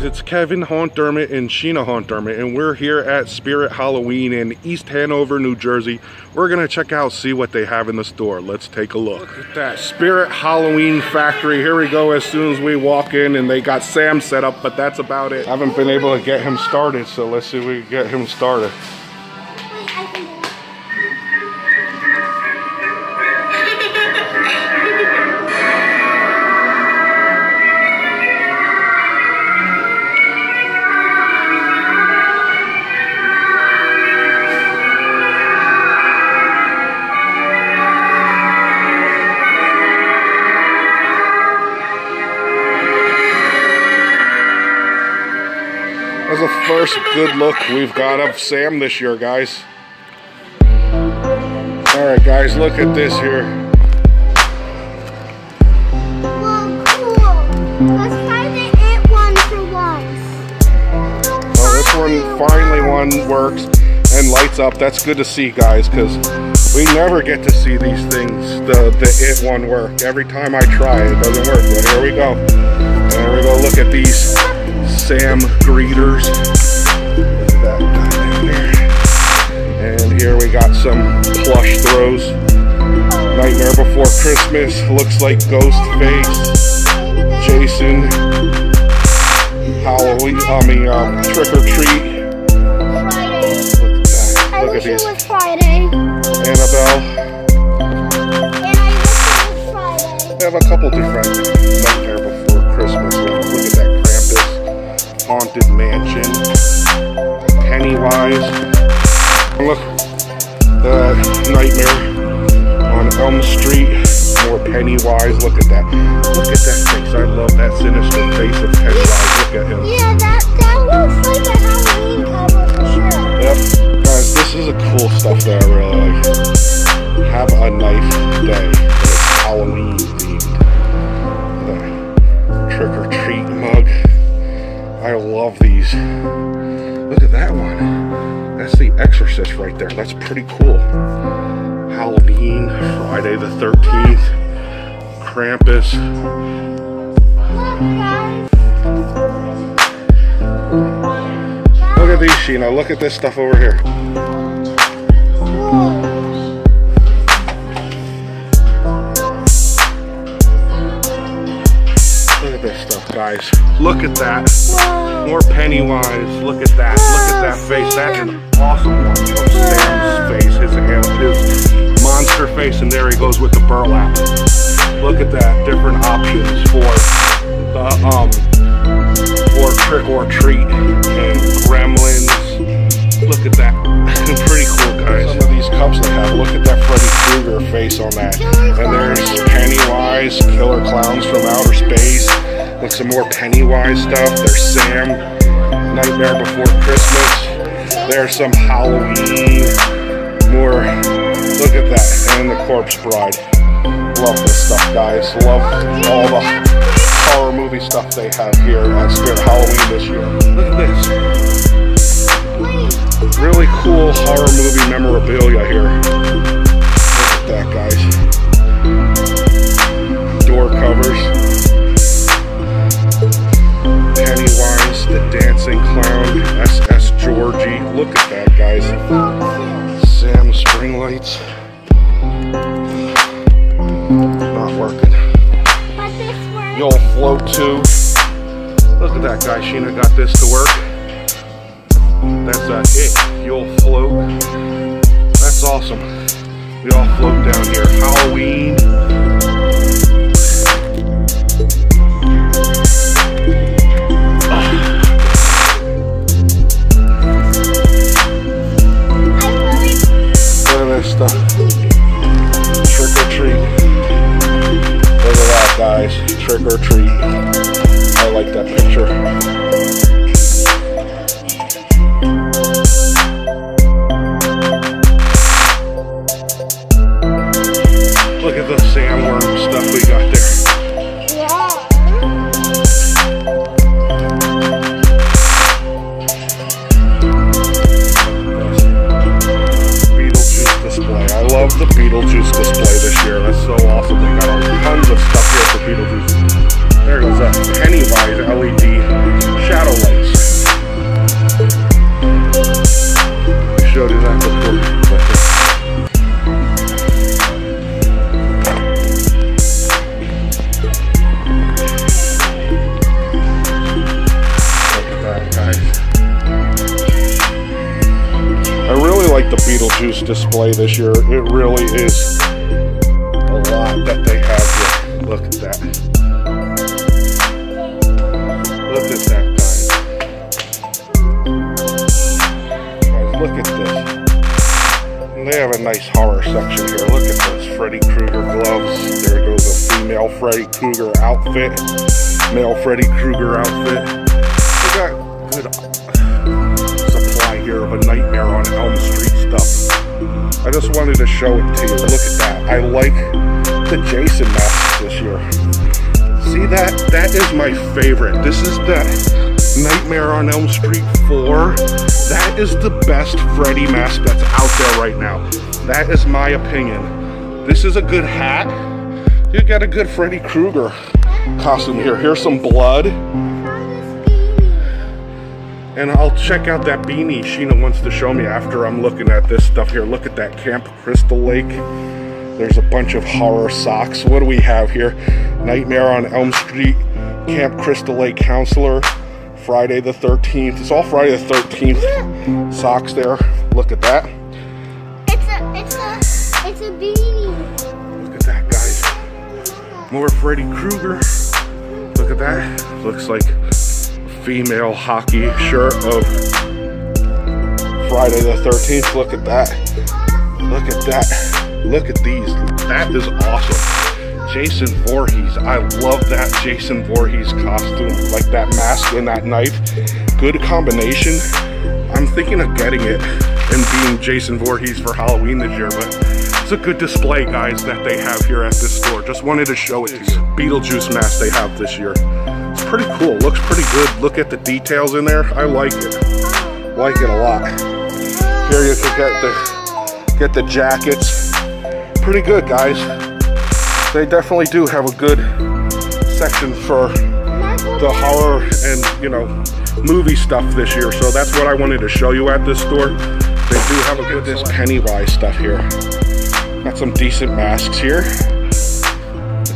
guys, it's Kevin Haunt-Dermott and Sheena Haunt-Dermott, and we're here at Spirit Halloween in East Hanover, New Jersey. We're gonna check out, see what they have in the store. Let's take a look. Look at that Spirit Halloween factory. Here we go as soon as we walk in, and they got Sam set up, but that's about it. I haven't been able to get him started, so let's see if we can get him started. The first good look we've got of Sam this year, guys. Alright guys, look at this here. Well, cool. Let's try the it one for once. Well, this one finally one works and lights up. That's good to see, guys, because we never get to see these things, the, the it one work. Every time I try, it doesn't work. But here we go. There we go. Look at these Sam greeters. That guy there. And here we got some plush throws. Nightmare Before Christmas. Looks like Ghostface. Jason. Halloween. I mean, um, Trick or Treat. Look at these. Annabelle. And I wish it was Friday. They have a couple different Nightmare Before Haunted Mansion, Pennywise. Look, the Nightmare on Elm Street. More Pennywise. Look at that. Look at that face. I love that sinister face of Pennywise. Look at him. Yeah, that, that looks like a Halloween cover for sure. Yep. Guys, this is the cool stuff that I really like. Exorcist right there. That's pretty cool. Halloween, Friday the 13th, Krampus. Look at these, Sheena. Look at this stuff over here. This stuff, guys. Look at that. Whoa. More Pennywise. Look at that. Look at that face. That is an awesome one. Of Sam's face. His, his monster face. And there he goes with the burlap. Look at that. Different options for the um for trick or treat Pennywise stuff. There's Sam, Nightmare Before Christmas. There's some Halloween. More. Look at that. And the Corpse Bride. Love this stuff, guys. Love all the horror movie stuff they have here at Spirit Halloween this year. Look at this. Really cool horror movie memorabilia here. Guys. Sam spring lights. Not working. You'll float too. Look at that guy. Sheena got this to work. That's a it. You'll float. That's awesome. We all float down here. Halloween. stuff we got there. Beetlejuice display. I love the Beetlejuice display this year. That's so awesome. They got tons of stuff here for Beetlejuice. It really is a lot that they have here. Look at that. Look at that, guys. Guys, look at this. And they have a nice horror section here. Look at those Freddy Krueger gloves. There goes a female Freddy Krueger outfit. Male Freddy Krueger outfit. I just wanted to show it to you. Look at that. I like the Jason masks this year. See that? That is my favorite. This is the Nightmare on Elm Street 4. That is the best Freddy mask that's out there right now. That is my opinion. This is a good hat. You got a good Freddy Krueger costume here. Here's some blood. And I'll check out that beanie Sheena wants to show me after I'm looking at this stuff here. Look at that Camp Crystal Lake. There's a bunch of horror socks. What do we have here? Nightmare on Elm Street, Camp Crystal Lake Counselor, Friday the 13th. It's all Friday the 13th socks there. Look at that. It's a, it's a, it's a beanie. Look at that, guys. More Freddy Krueger. Look at that. Looks like female hockey shirt of Friday the 13th. Look at that. Look at that. Look at these. That is awesome. Jason Voorhees. I love that Jason Voorhees costume. Like that mask and that knife. Good combination. I'm thinking of getting it and being Jason Voorhees for Halloween this year, but it's a good display, guys, that they have here at this store. Just wanted to show it to you. Beetlejuice mask they have this year. Pretty cool. Looks pretty good. Look at the details in there. I like it. Like it a lot. Here you can get the get the jackets. Pretty good, guys. They definitely do have a good section for the horror and you know movie stuff this year. So that's what I wanted to show you at this store. They do have a good this Pennywise stuff here. Got some decent masks here.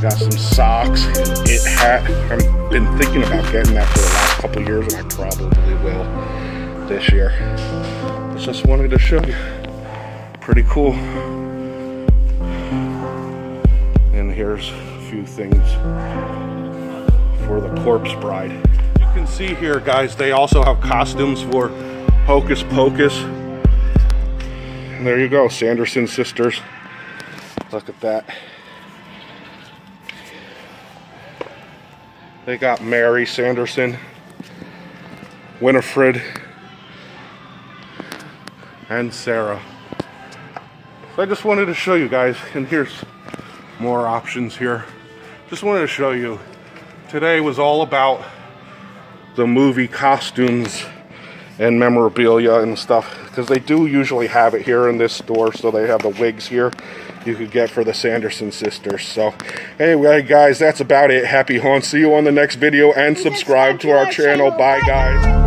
Got some socks, it hat. I've been thinking about getting that for the last couple years, and I probably will this year. Just wanted to show you. Pretty cool. And here's a few things for the Corpse Bride. You can see here, guys, they also have costumes for Hocus Pocus. And there you go, Sanderson sisters. Look at that. They got Mary Sanderson, Winifred, and Sarah. So I just wanted to show you guys, and here's more options here. Just wanted to show you. Today was all about the movie costumes and memorabilia and stuff because they do usually have it here in this store so they have the wigs here you could get for the Sanderson sisters so. Anyway guys that's about it. Happy haunt. See you on the next video and subscribe to our channel. Bye guys